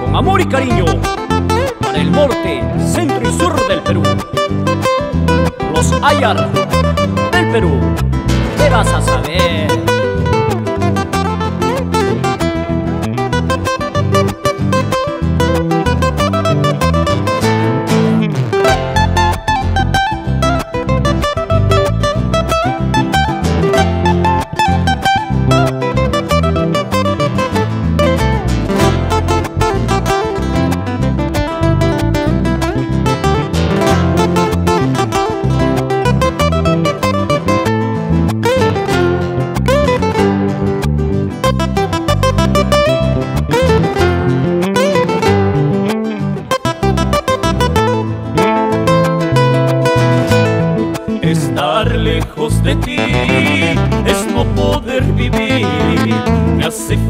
Con amor y cariño para el norte, centro y sur del Perú. Los Ayar del Perú. ¿Qué vas a saber?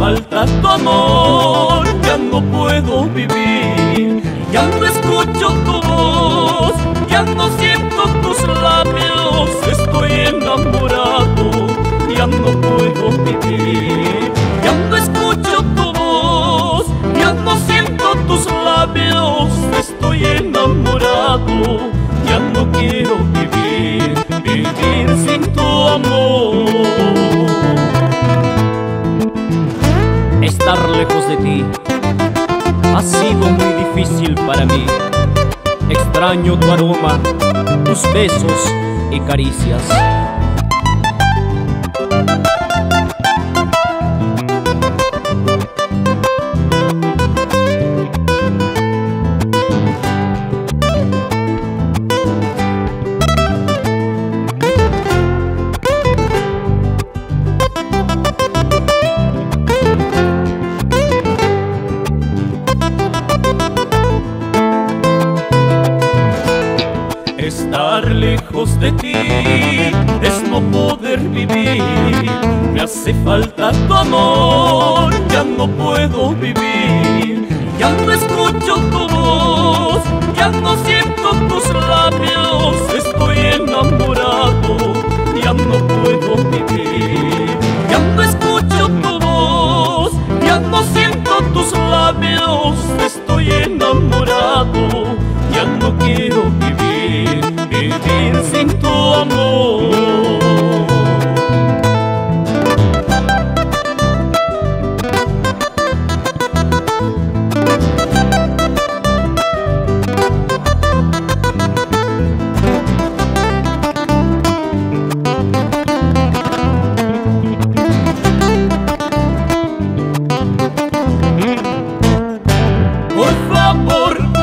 Falta tu amor, ya no puedo vivir. Ya no escucho tu Estar lejos de ti ha sido muy difícil para mí. Extraño tu aroma, tus besos y caricias. Estar lejos de ti es no poder vivir. Me hace falta tu amor, ya no puedo vivir. Ya no escucho tu voz,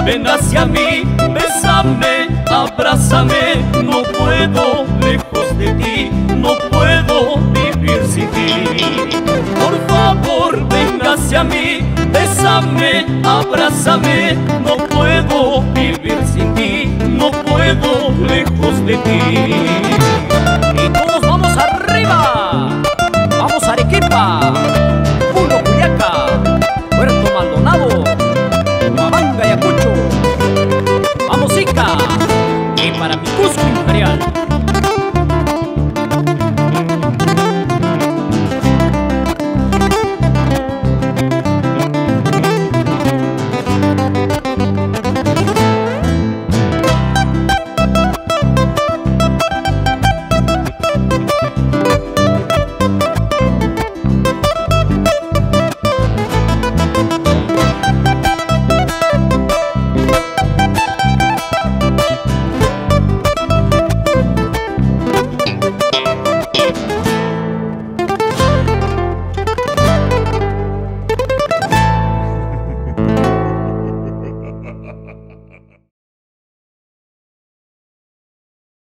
ven hacia mí, bésame, abrázame. No puedo lejos de ti, no puedo vivir sin ti. Por favor, ven hacia mí, bésame, abrázame. No puedo vivir sin ti, no puedo lejos de ti.